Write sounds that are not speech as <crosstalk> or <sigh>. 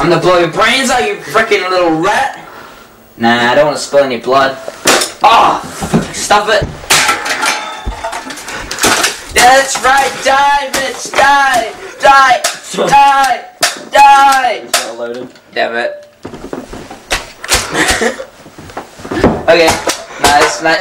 I'm gonna blow your brains out, you freaking little rat. Nah, I don't want to spill any blood. Ah, oh, stop it. That's right, die, bitch, die, die, die, die. Is that loaded? Damn it. <laughs> okay, nice, nice.